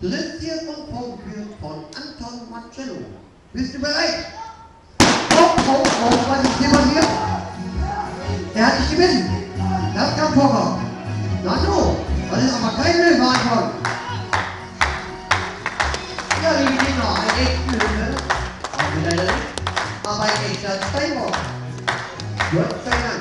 Dritte und vorgeführt von Anton Marcello. Bist du bereit? Oh, oh, oh, was ist hier? Er hat dich gewinnen. Das kann vorkommen. Na so, das ist aber kein Müll, Müllverantwortung. Ja, liebe Kinder, einen echten Hülle. Ne? Aber leider nicht. Ne? Aber ein echter Steinbock. Gott sei Dank.